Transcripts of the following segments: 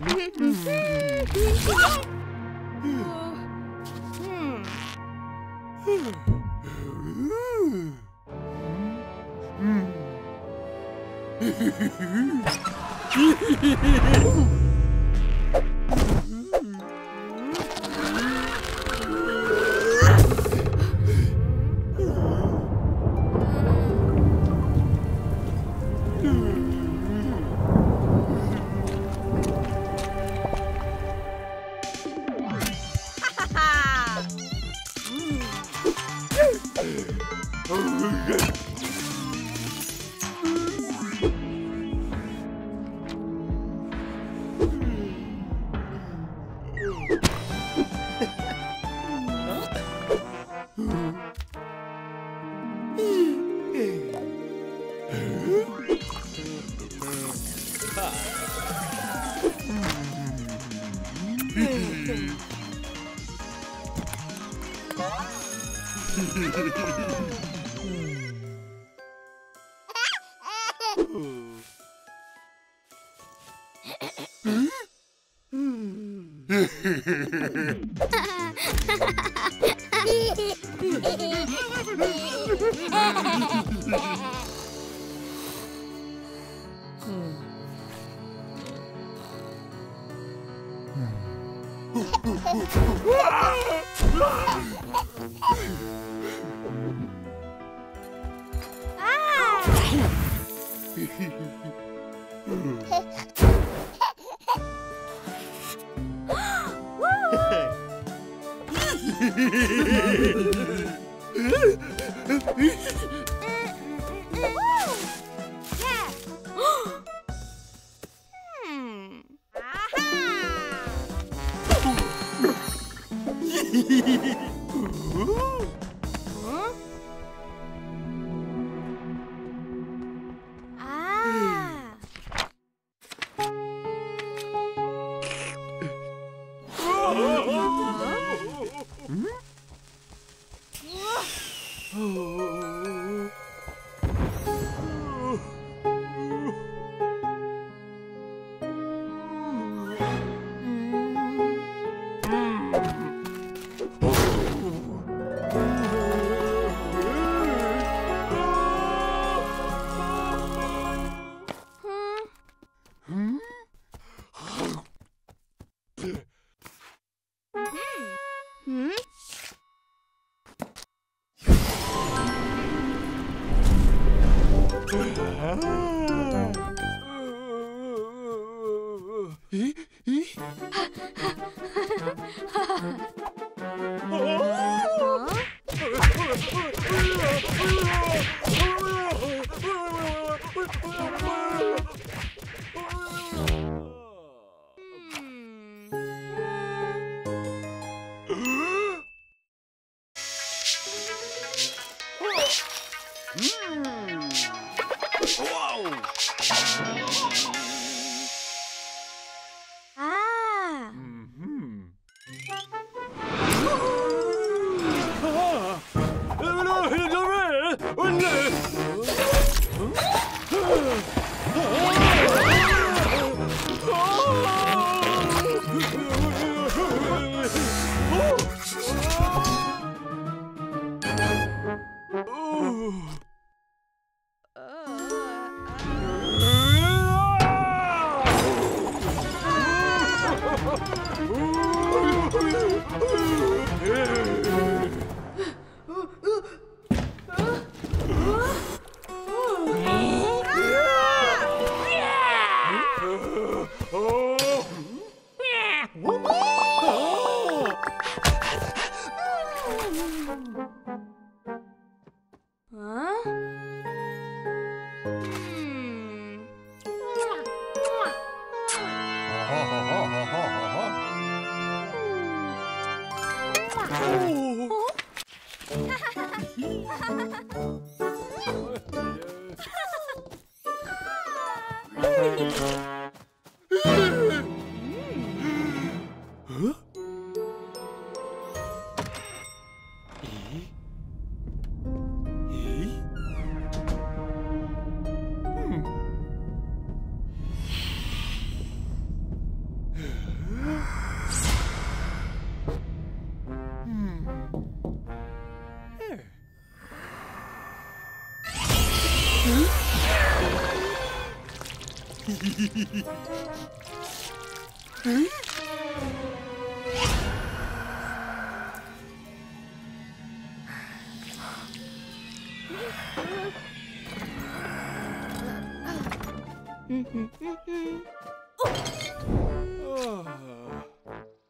Yeah! Hehehehe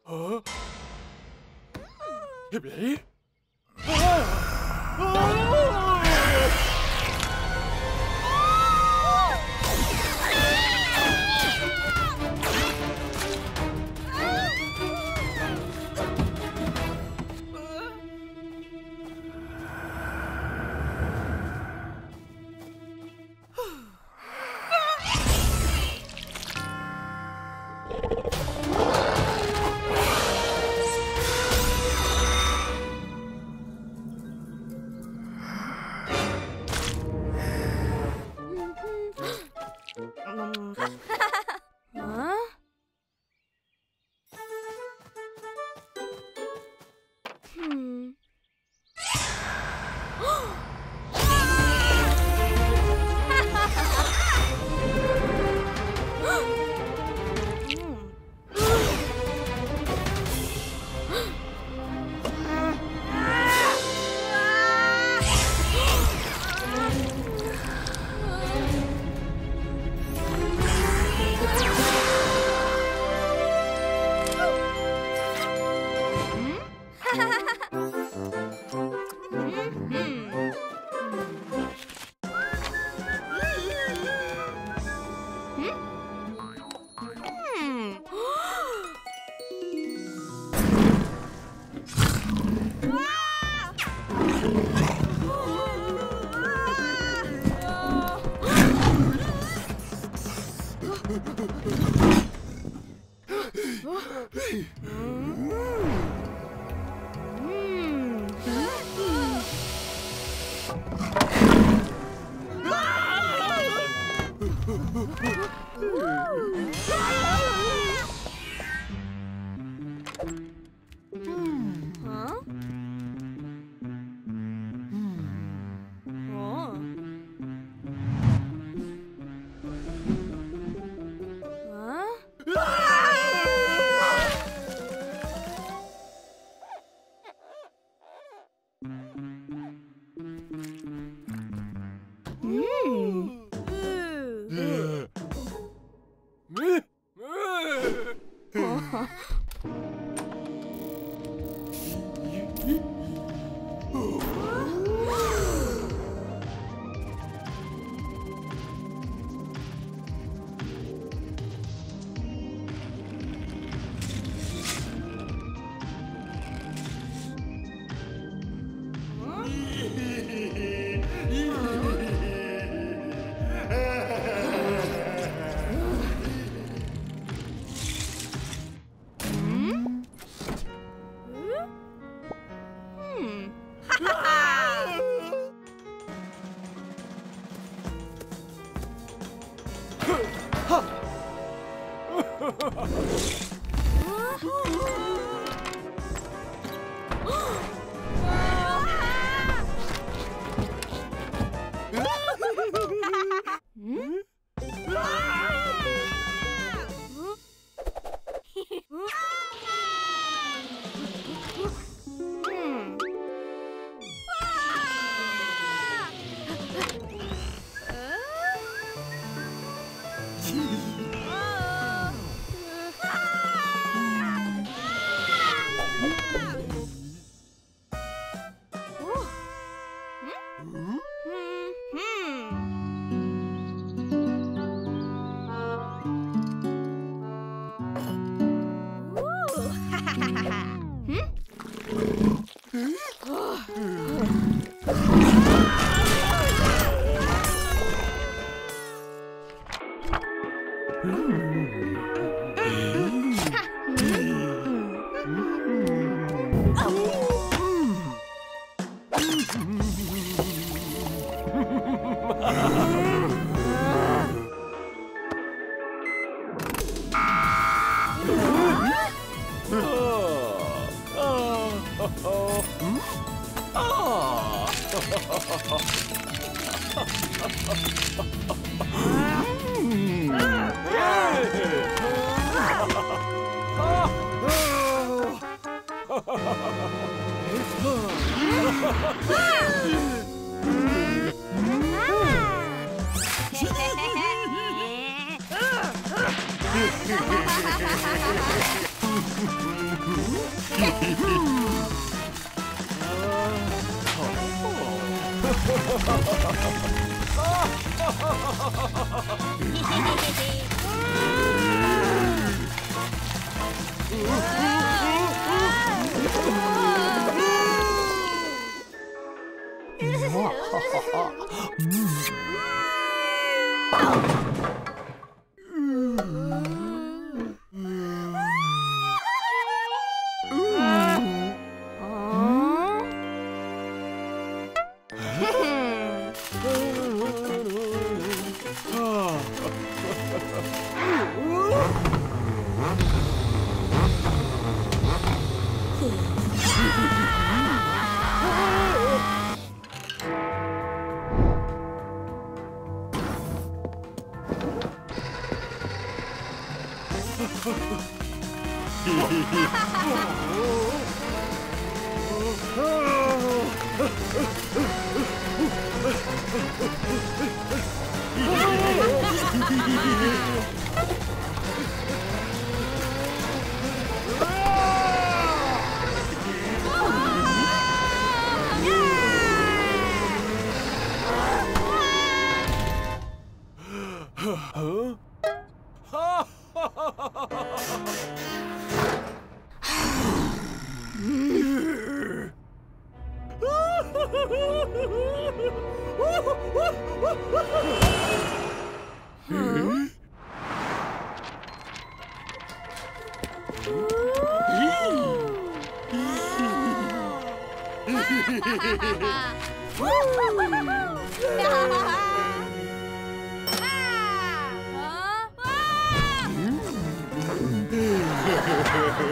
어?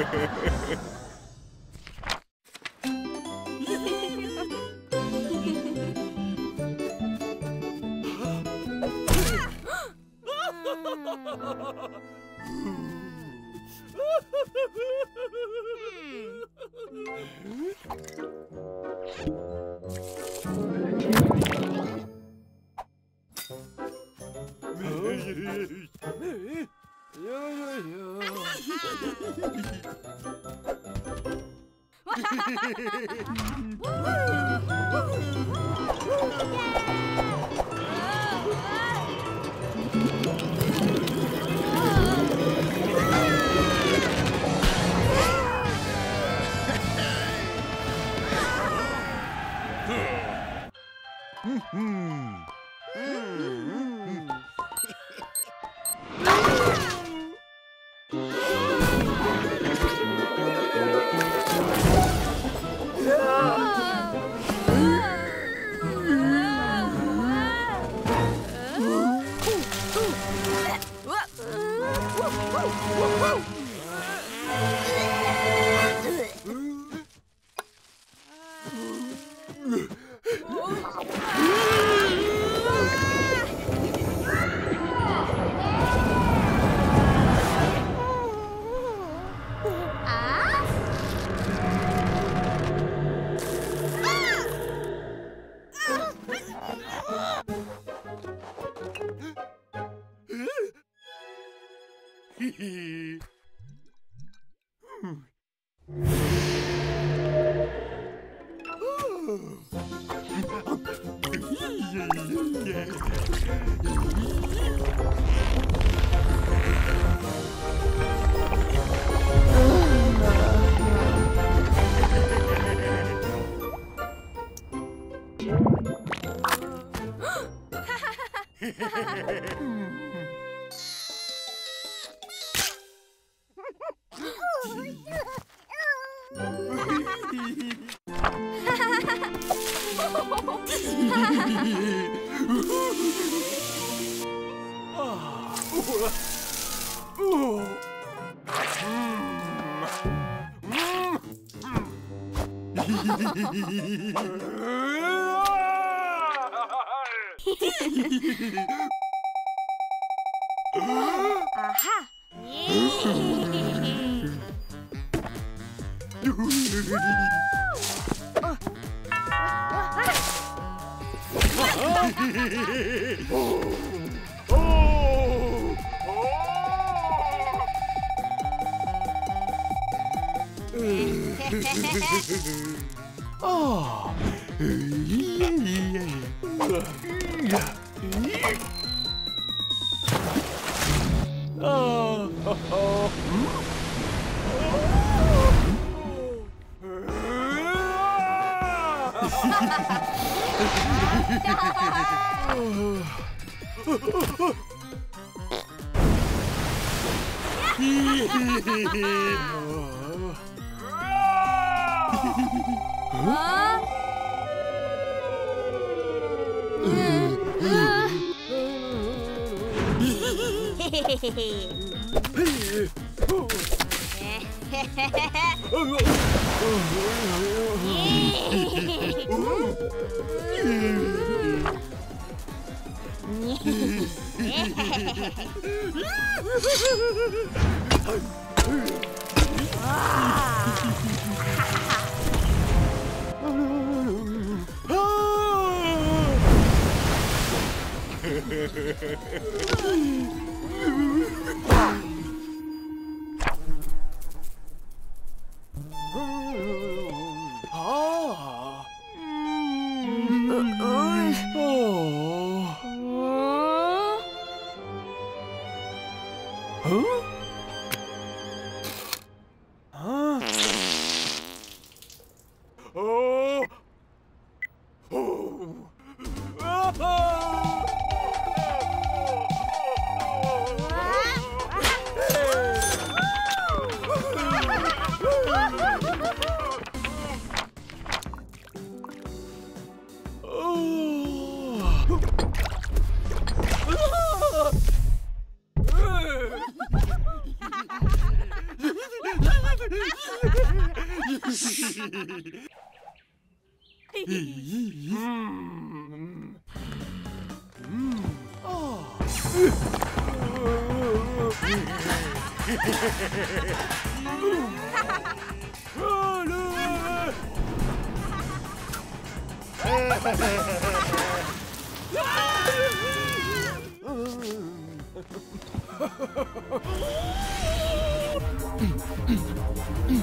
아하. Ah! フフフフ。Mm. Mm. Oh. Allez. Oh. Oh. Oh, oh, oh, oh. Ah. Hmm. Hmm.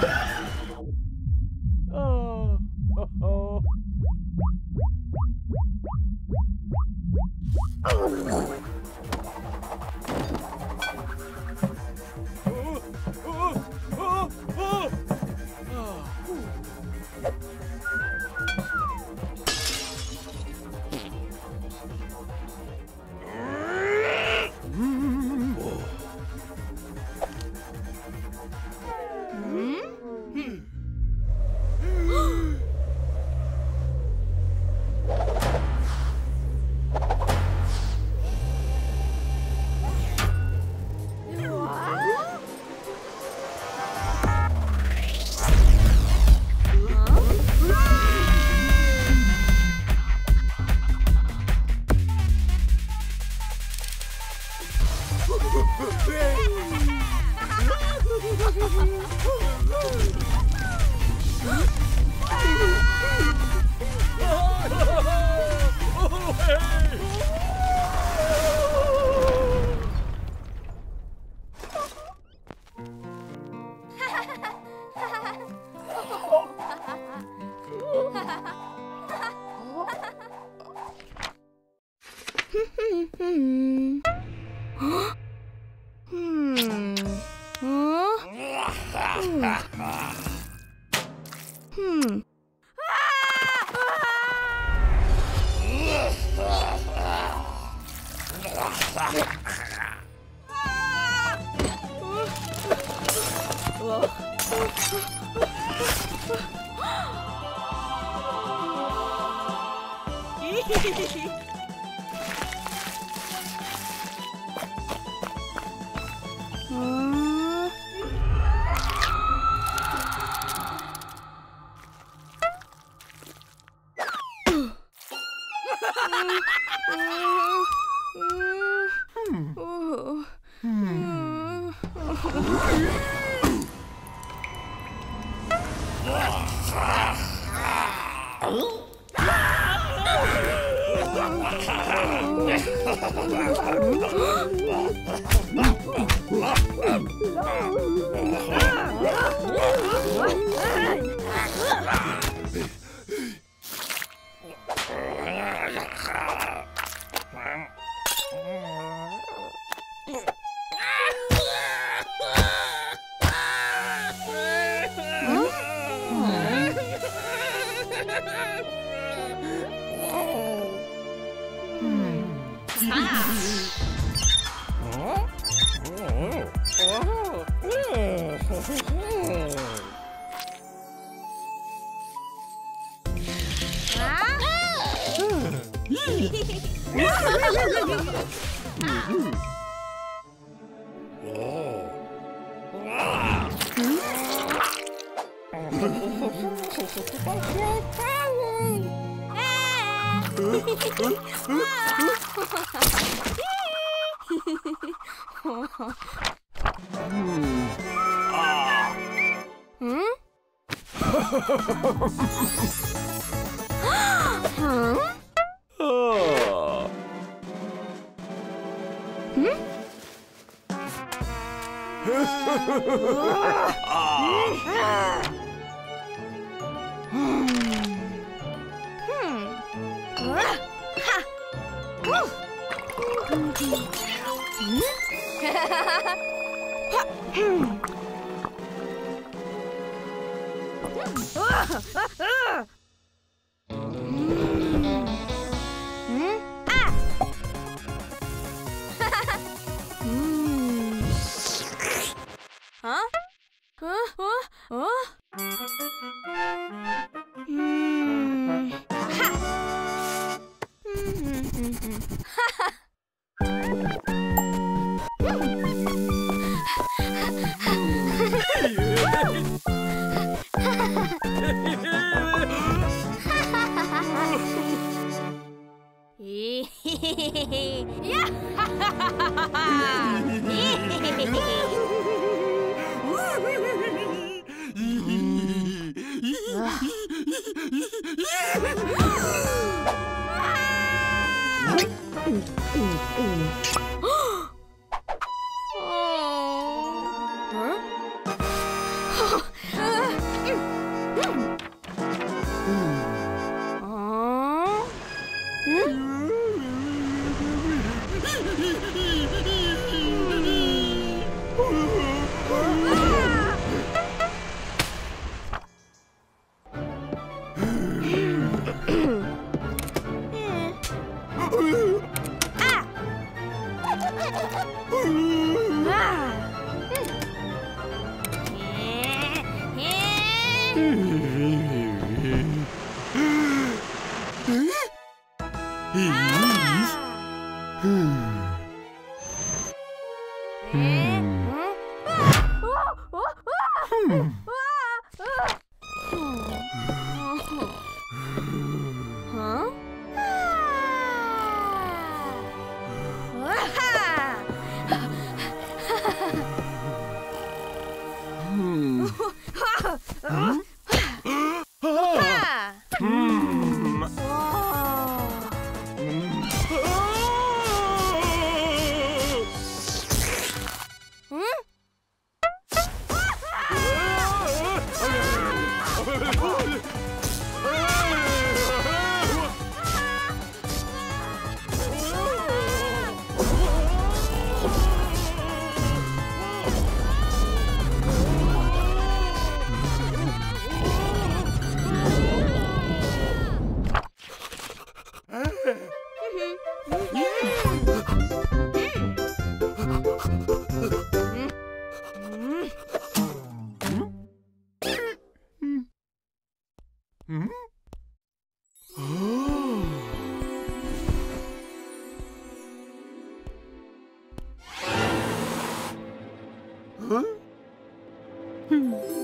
Huh? Hmm. Hmm? Ah. hmm? Ah. Huh? Huh? ん。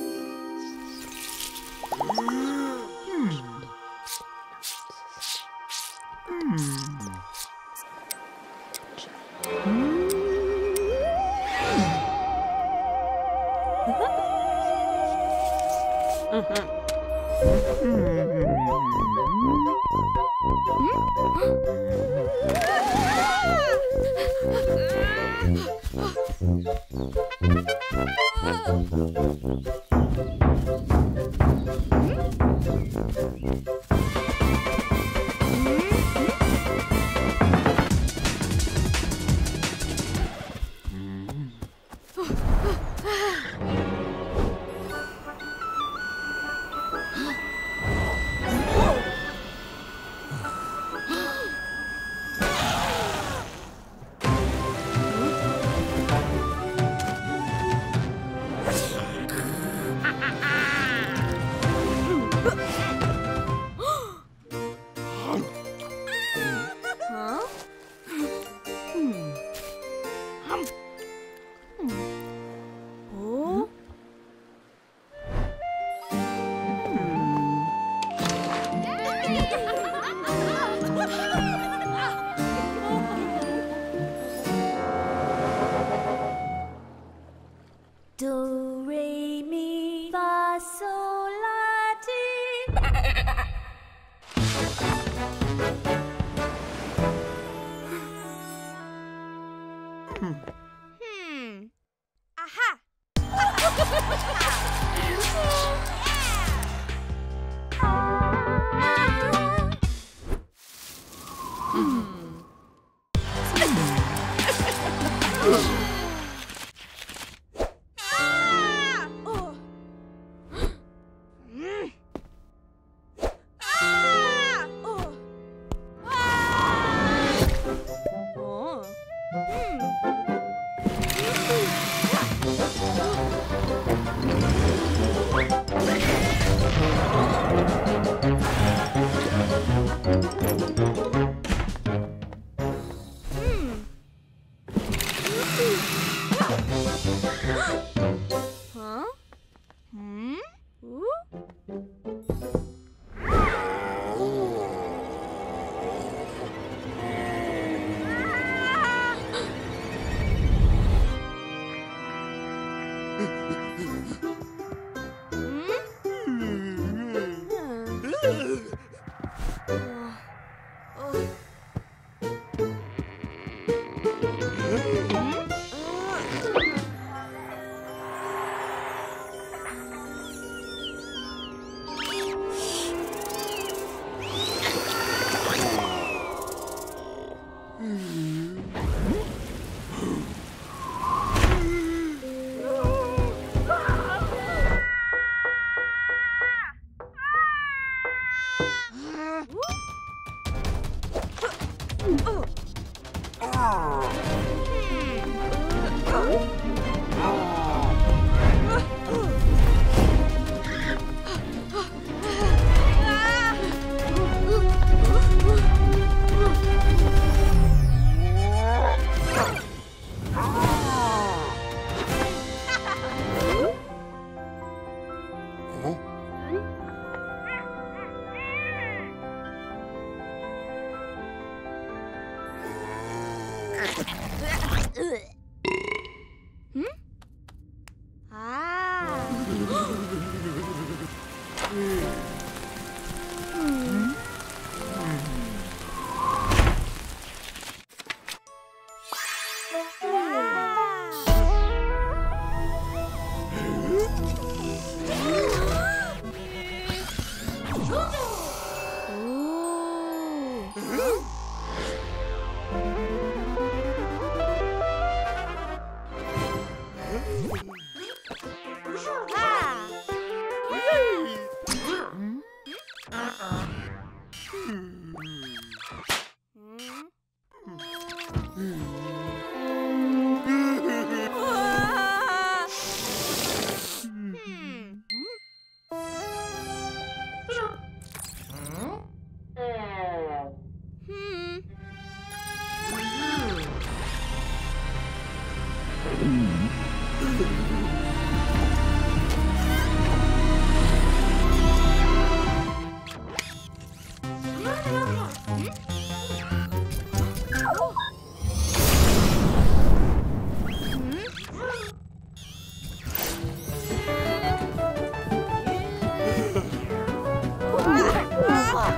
Hmm.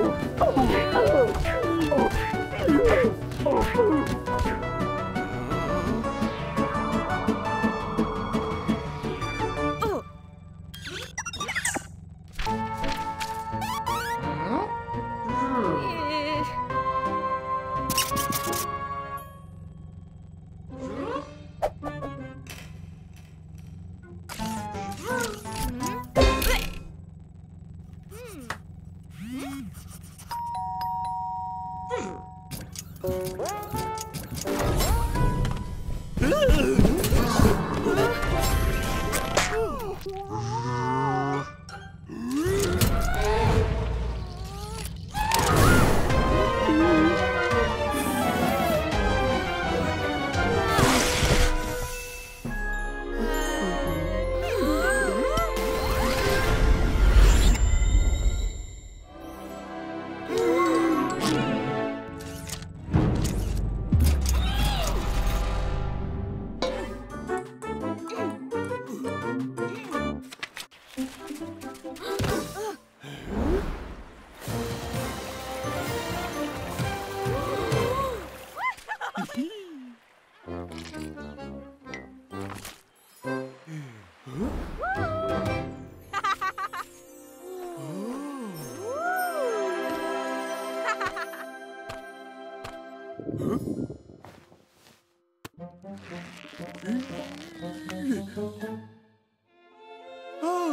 아이고, 아이고.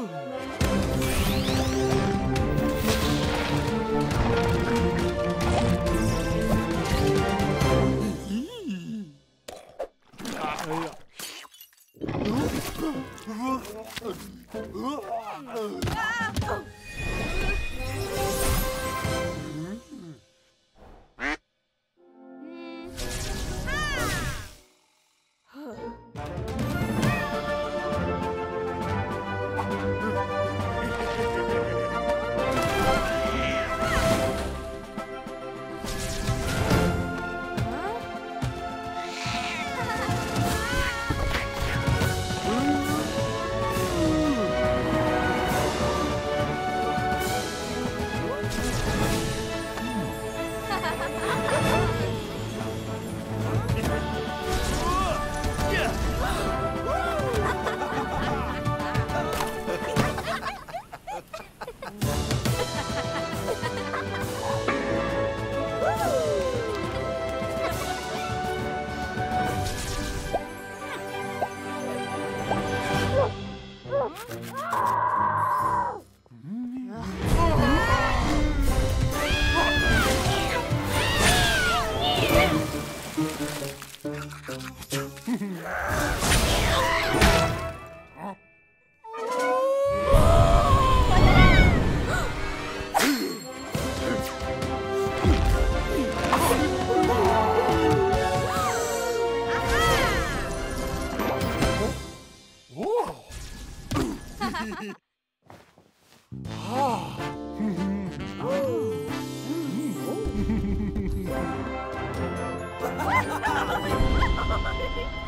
Oh! かわいい。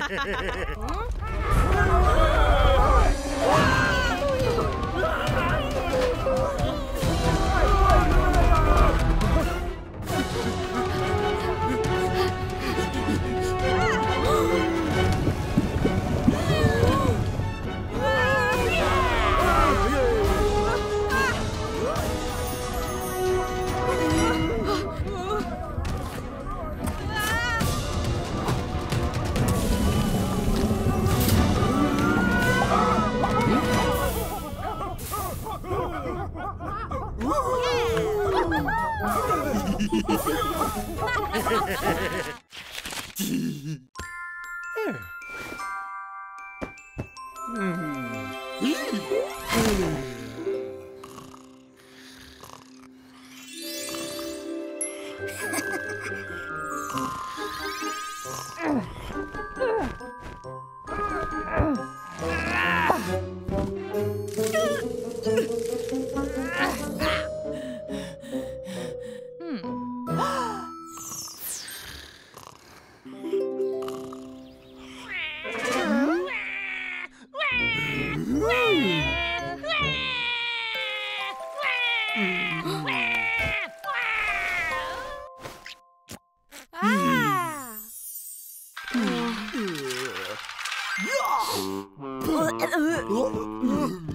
Huh? うん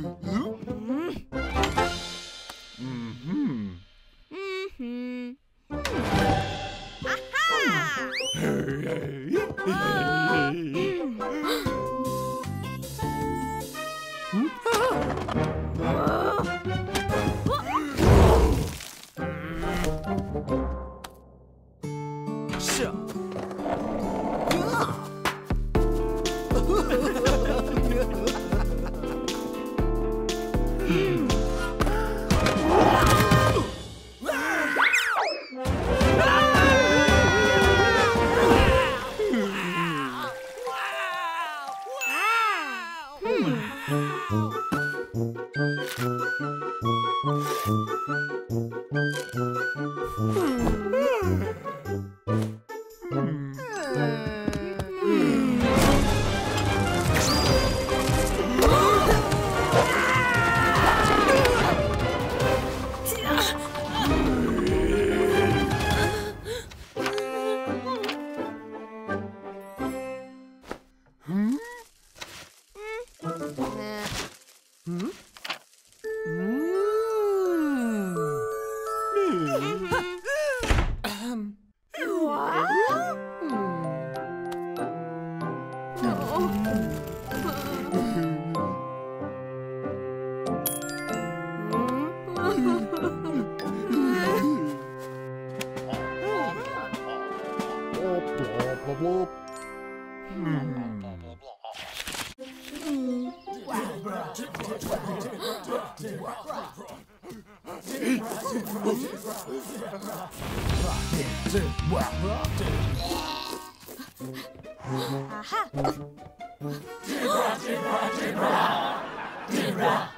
Debra, Debra,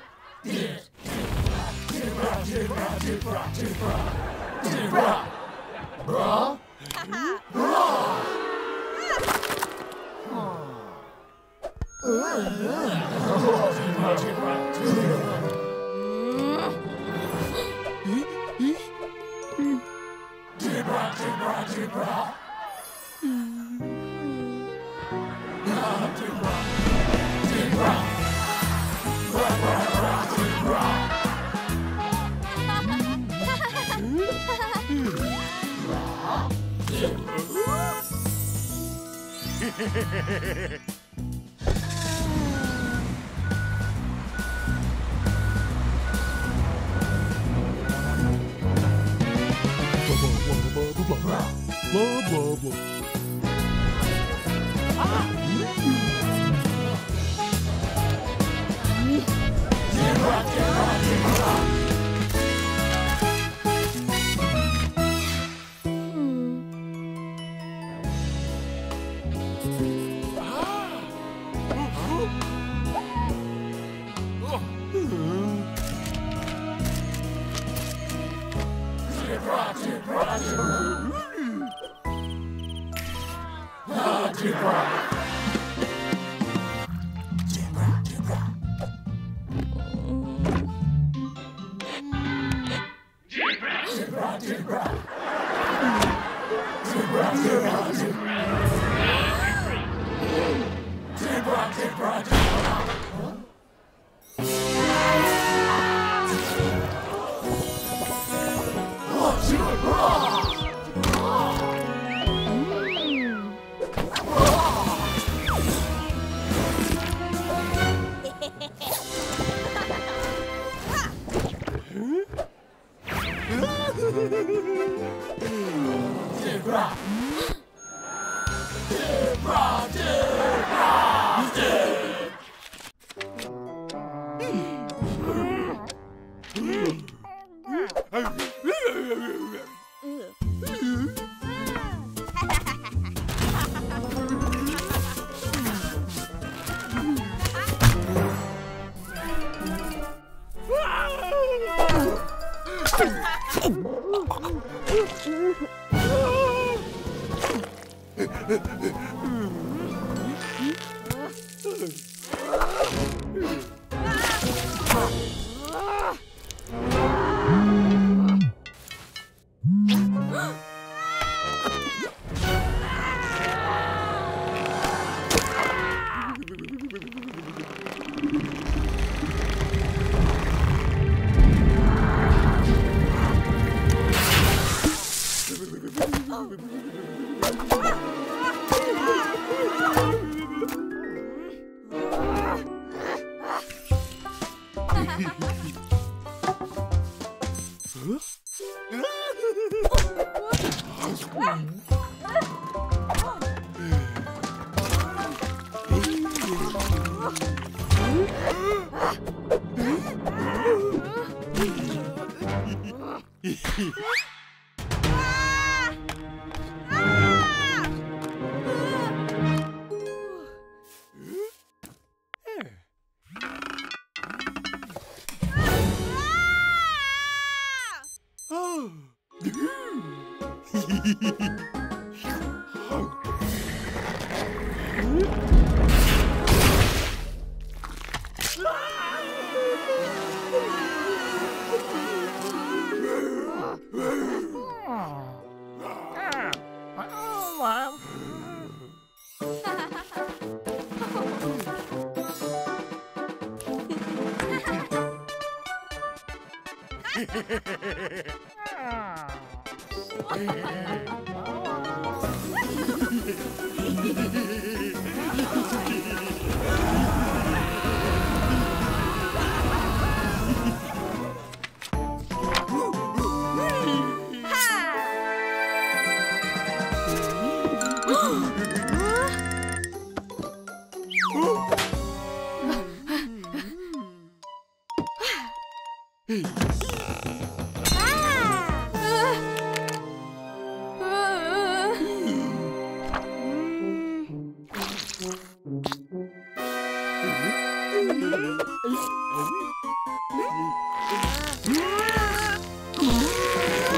Debra, Debra, Debra, Debra, Debra, Debra, Debra. 嘿嘿嘿嘿嘿嘿嘿啊！嗯嗯嗯嗯嗯嗯嗯 Antifa.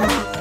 Ah!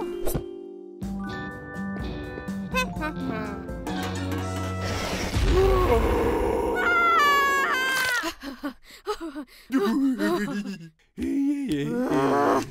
Oh.